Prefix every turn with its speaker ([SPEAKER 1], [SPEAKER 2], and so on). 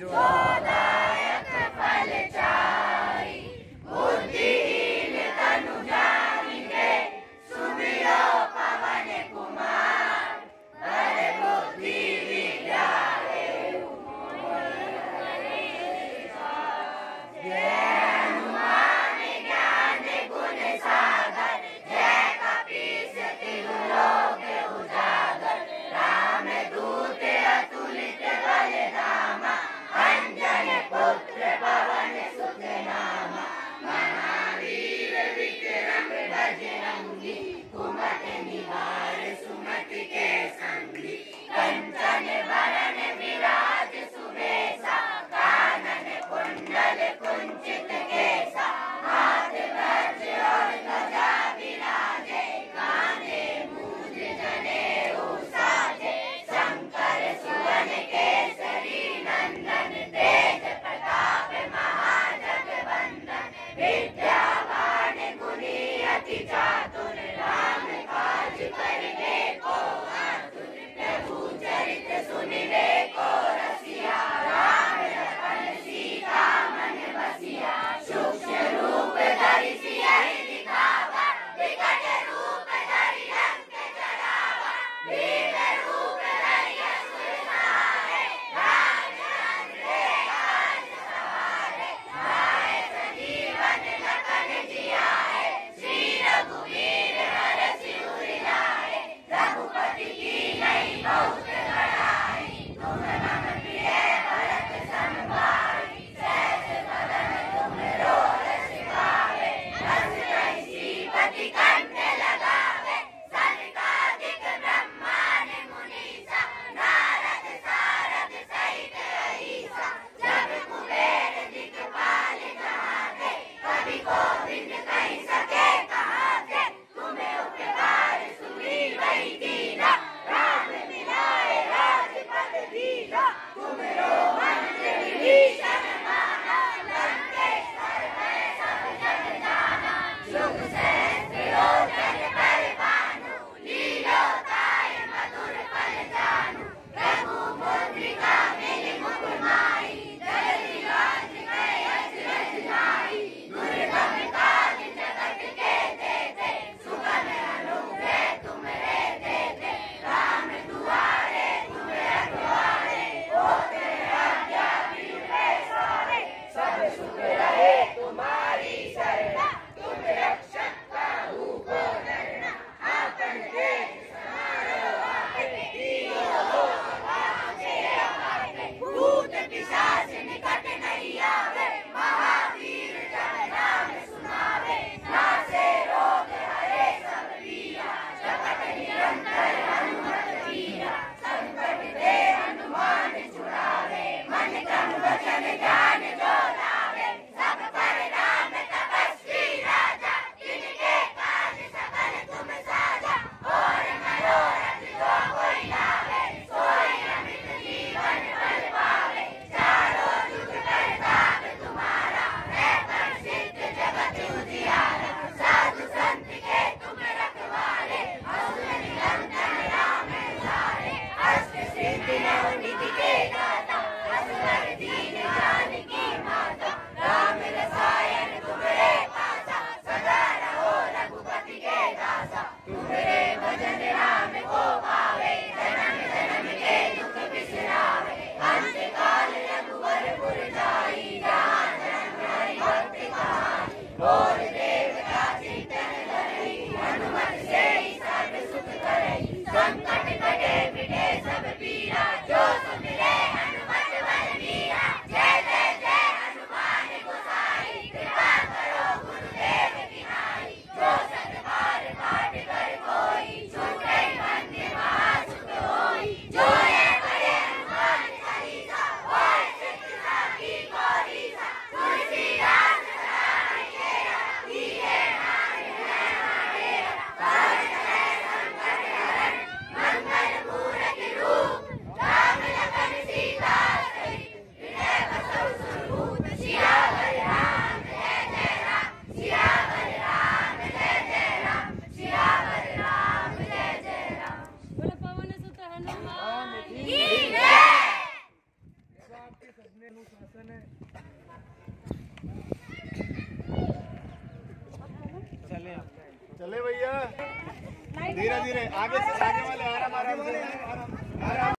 [SPEAKER 1] জয় Vatican धीरे धीरे आगे से आगे वाले आराम आराम आराम।